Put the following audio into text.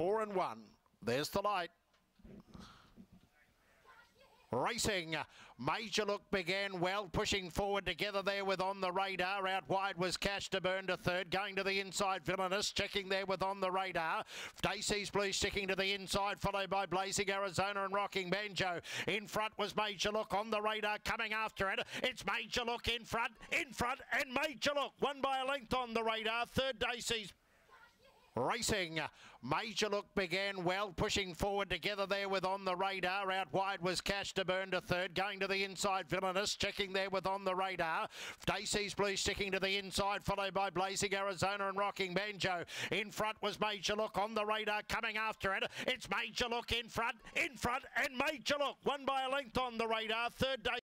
Four and one. There's the light. Racing, Major Look began well, pushing forward together there with On the Radar. Out wide was Cash to Burn to third, going to the inside, Villainous, checking there with On the Radar. Dacey's Blue sticking to the inside, followed by Blazing Arizona and Rocking Banjo. In front was Major Look, On the Radar, coming after it. It's Major Look in front, in front, and Major Look, won by a length on the radar. Third Dacey's Racing, Major Look began well, pushing forward together there with On the Radar. Out wide was Cash to Burn to third, going to the inside, Villainous, checking there with On the Radar. Daisy's Blue sticking to the inside, followed by Blazing Arizona and Rocking Banjo. In front was Major Look, On the Radar, coming after it. It's Major Look in front, in front, and Major Look, won by a length on the radar. Third day.